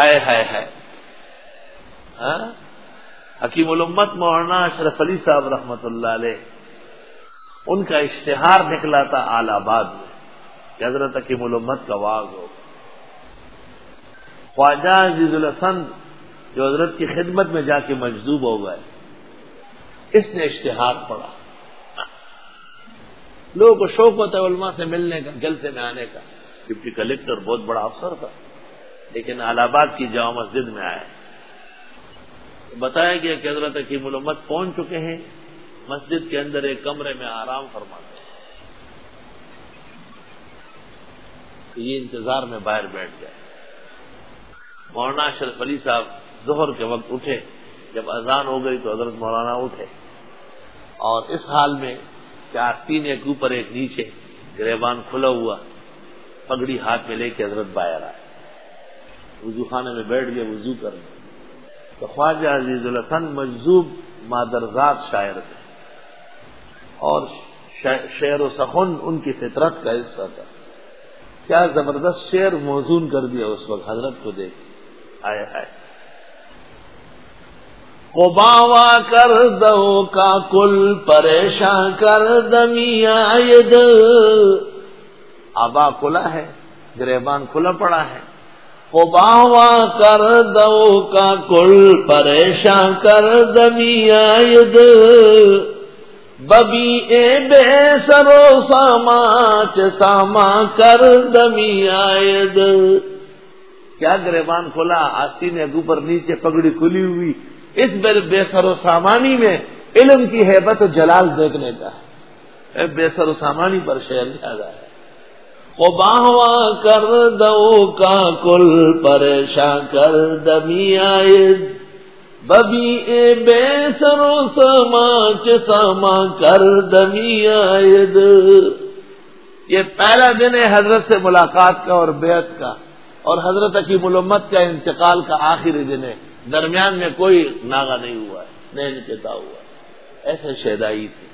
ہے ہے ہے ہاں؟ حکیم الامت مولانا اشرف علی صاحب رحمت اللہ علیہ، ان کا اشتہار نکلا تھا آل آباد میں، کہ حضرت حکیم الامت کا واغ ہو۔ خواجہ عزیز الحسن جو حضرت کی خدمت میں جا کے مجذوب ہو گئے، اس نے اشتہار پڑھا۔ لوگوں کو شوق ہوتا ہے علماء سے ملنے کا، جلسے میں آنے کا۔ ڈپٹی کلیکٹر بہت بڑا افسر تھا۔ لیکن الہ آباد کی جامع مسجد میں آئے۔ بتایا گیا کہ حضرت حکیم الامت پہنچ چکے ہیں۔ مسجد کے اندر ایک کمرے میں آرام فرماتے ہیں۔ یہ انتظار میں باہر بیٹھ گئے مولانا اشرف علی صاحب ظہر کے وقت اٹھے۔ جب اذان ہو گئی تو حضرت مولانا اٹھے۔ اور اس حال میں چار تین ایک اوپر ایک نیچے گریبان کھلا ہوا پگڑی ہاتھ میں لے کے حضرت باہر آئے۔ وضو خانے میں بیٹھ گئے وضو کرنے تو خواجہ عزیز الحسن مجذوب مادرزاد شاعر تھے۔ اور شعر و سخن ان کی فطرت کا حصہ تھا۔ کیا زبردست شعر موزون کر دیا اس وقت حضرت کو دیکھ۔ آئے آئے۔ قباوا کر دو کا کل پریشان کر دمیا آبا کھلا ہے، گریبان کھلا پڑا ہے۔ قباوا کر دو کا کل پریشان کر دمیا ببی اے بے سرو ساما چاما کر دمی آئد کیا گریبان کھلا آستین ہے اوپر نیچے پگڑی کھلی ہوئی۔ اس بے سر و سامانی میں علم کی حیبت و جلال دیکھنے کا ہے۔ بے سر و سامانی پر شہر زیادہ ہے۔ قباوا کر دو کا کل پریشان کر دمی آئد ببی اے بے سرو سما چما کر دمی آئد یہ پہلا دن ہے حضرت سے ملاقات کا اور بیعت کا۔ اور حضرت کی ملمت کا انتقال کا آخری دن ہے۔ درمیان میں کوئی ناغا نہیں ہوا ہے، نہیں انتہا ہوا ایسے شہدائی تھی